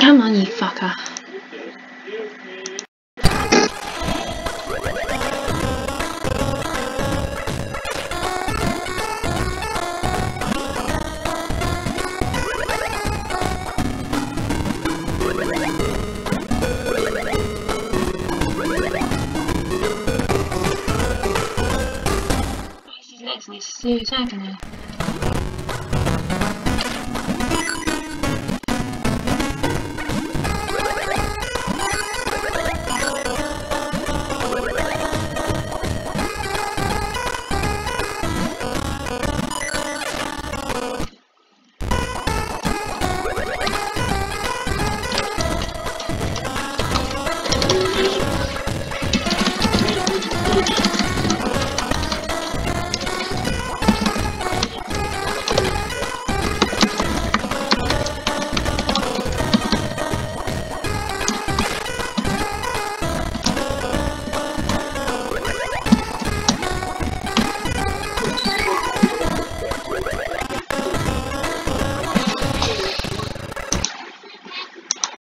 Come on, you fucker. He's next and her. you.